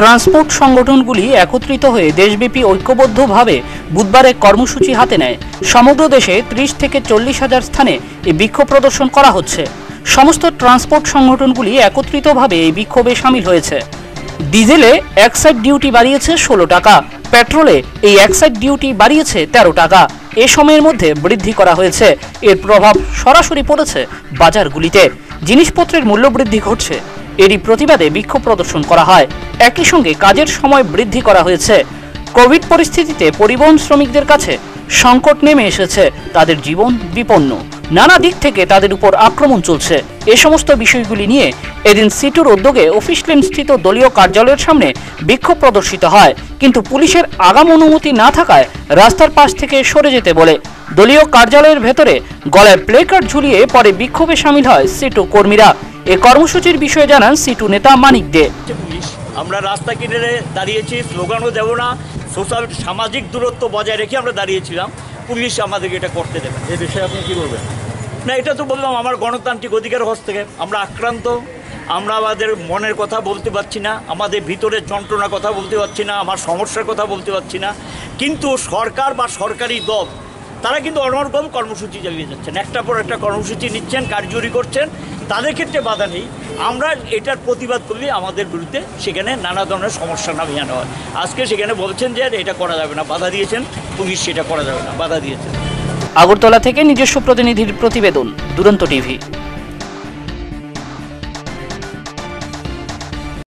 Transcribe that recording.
Transport সংগঠনগুলি একত্রিত হয়ে দেশব্যাপী ঐক্যবদ্ধভাবে বুধবার এক কর্মসূচি হাতে নেয়। সমগ্র দেশে ত্রিশ থেকে চল্লিশ হাজার স্থানে এই বিক্ষোভ প্রদর্শন করা হচ্ছে। সমস্ত ট্রান্সপোর্ট সংগঠনগুলি একত্রিতভাবে এই বিক্ষোভে সামিল হয়েছে। ডিজেলে এক্সাইড ডিউটি বাড়িয়েছে ষোলো টাকা, পেট্রোলে এই এক্সাইড ডিউটি বাড়িয়েছে তেরো টাকা। এ সময়ের মধ্যে বৃদ্ধি করা হয়েছে। এর প্রভাব সরাসরি পড়েছে বাজারগুলিতে। জিনিসপত্রের মূল্য বৃদ্ধি ঘটছে। এরই প্রতিবাদে বিক্ষোভ প্রদর্শন করা হয়। একই সঙ্গে কাজের সময় বৃদ্ধি করা হয়েছে। কোভিড পরিস্থিতিতে পরিবহন শ্রমিকদের কাছে সংকট নেমে এসেছে। তাদের জীবন বিপন্ন। নানা দিক থেকে তাদের উপর আক্রমণ চলছে। এ সমস্ত বিষয়গুলি নিয়ে এদিন সিটুর উদ্যোগে অফিস লেন স্থিত দলীয় কার্যালয়ের সামনে বিক্ষোভ প্রদর্শিত হয়। কিন্তু পুলিশের আগাম অনুমতি না থাকায় রাস্তার পাশ থেকে সরে যেতে বলে। দলীয় কার্যালয়ের ভেতরে গলায় প্লে কার্ড ঝুলিয়ে পরে বিক্ষোভে সামিল হয় সিটু কর্মীরা। এ কর্মসূচির বিষয়ে জানান সিটু নেতা মানিক দে। আমরা রাস্তা কিনারে দাঁড়িয়েছি স্লোগানও দেবো না সোশ্যাল সামাজিক দূরত্ব বজায় রেখে আমরা দাঁড়িয়েছিলাম। পুলিশ আমাদেরকে এটা করতে দেবে। এই বিষয়ে আপনি কী বলবেন? না এটা তো বললাম আমার গণতান্ত্রিক অধিকার থেকে। আমরা আক্রান্ত আমরা আমাদের মনের কথা বলতে পারছি না আমাদের ভিতরের যন্ত্রণার কথা বলতে পারছি না আমার সমস্যার কথা বলতে পারছি না। কিন্তু সরকার বা সরকারি দল তারা কিন্তু অনর্গম কর্মসূচি চালিয়ে যাচ্ছেন। একটা পর একটা কর্মসূচি নিচ্ছেন কার্যরি করছেন। তাদের ক্ষেত্রে বাধা নেই। আমরা এটার প্রতিবাদ করলে আমাদের বিরুদ্ধে সেখানে নানা ধরনের সমস্যা নামিয়ে আনা হয়। আজকে সেখানে বলছেন যে এটা করা যাবে না, বাধা দিয়েছেন, পুলিশ সেটা করা যাবে না, বাধা দিয়েছেন আগরতলা থেকে নিজস্ব প্রতিনিধির প্রতিবেদন, দুরন্ত টিভি।